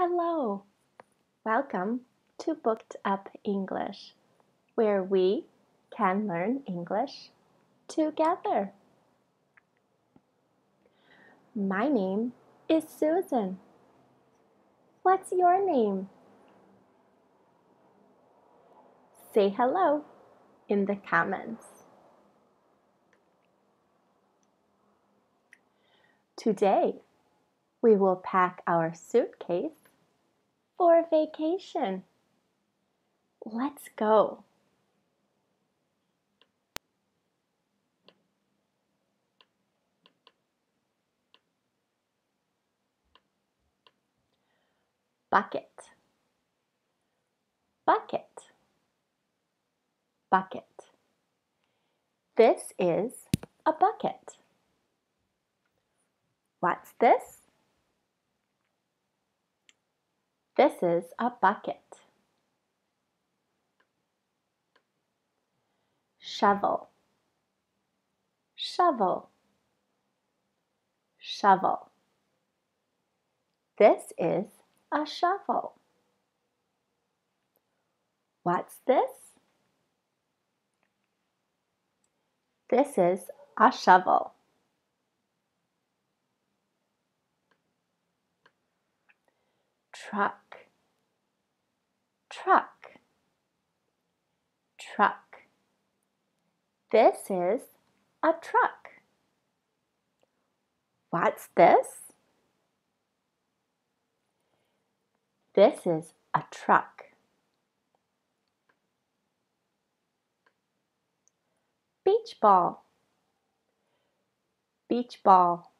Hello! Welcome to Booked Up English, where we can learn English together. My name is Susan. What's your name? Say hello in the comments. Today, we will pack our suitcase for vacation. Let's go. Bucket, bucket, bucket. This is a bucket. What's this? This is a bucket. Shovel, shovel, shovel. This is a shovel. What's this? This is a shovel. Truck, truck, truck. This is a truck. What's this? This is a truck. Beach ball, beach ball,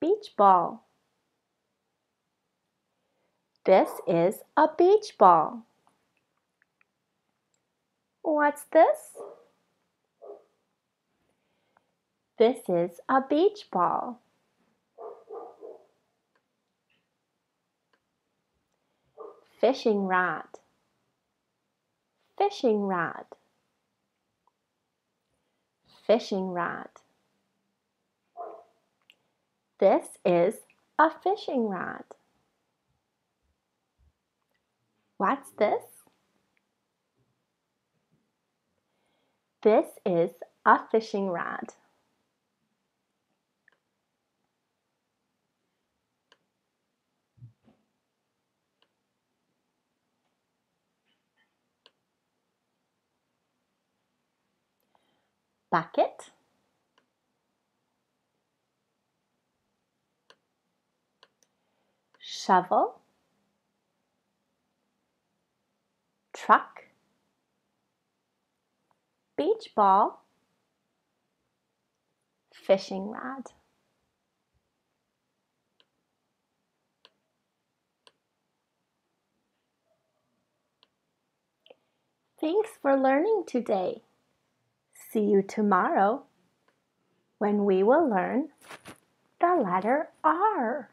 beach ball. This is a beach ball. What's this? This is a beach ball. Fishing rod. Fishing rod. Fishing rod. This is a fishing rod. What's this? This is a fishing rod. Bucket. Shovel. truck, beach ball, fishing rod. Thanks for learning today. See you tomorrow when we will learn the letter R.